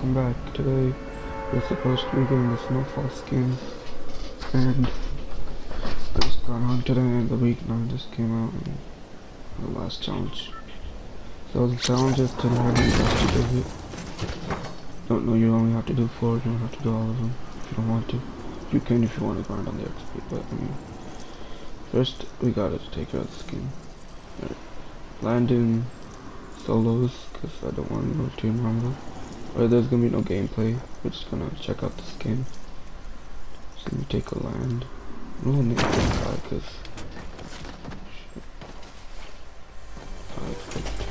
welcome back. Today we're supposed to be getting the snowfall skin and I just got on today and the week 9 just came out the last challenge. So the challenge is to learn best to do it. Don't know you only have to do 4, you don't have to do all of them if you don't want to. You can if you want to grind on the XP, but I mean first we gotta take out the skin. Land in solos because I don't want no team rumble. Or there's gonna be no gameplay. We're just gonna check out the skin. Just me take a land. We'll name this guy because. I expect.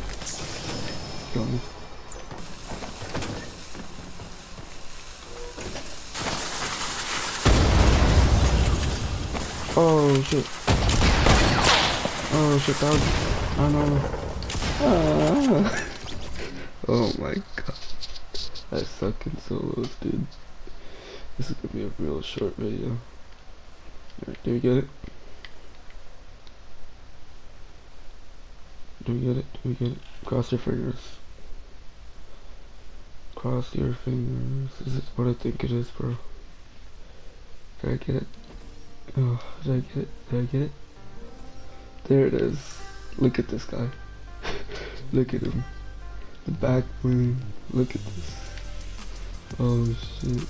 Oh shit. Oh shit, that was. I know. Oh my god. I suck in solos, dude. This is gonna be a real short video. Alright, do we get it? Do we get it? Do we get it? Cross your fingers. Cross your fingers. This is what I think it is, bro. Did I get it? Oh, did I get it? Did I get it? There it is. Look at this guy. Look at him. The back bling. Look at this. Oh shit.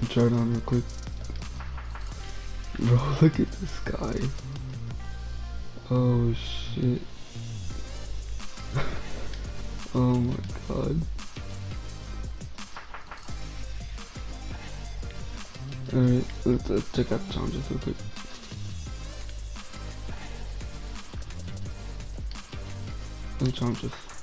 I'm trying on real quick. Bro, look at this guy. Oh shit. oh my god. Alright, let's, let's check out the challenges real quick. The challenges.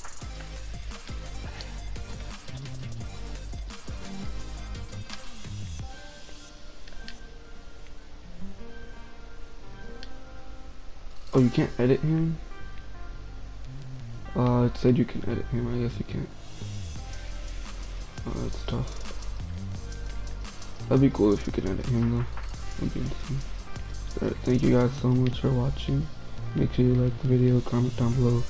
Oh, you can't edit him? Uh, it said you can edit him, I guess you can't. Oh, that's tough. That'd be cool if you could edit him though. That'd be interesting. Thank you guys so much for watching. Make sure you like the video, comment down below.